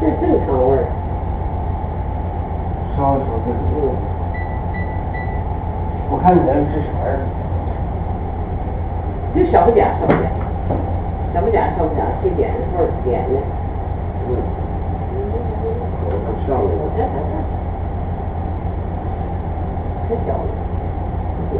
这正常味儿。烧的。我看你那是吃什么？就小不点，小不，小不点，小不点，去点的时候点的。嗯。上了，太小了，点。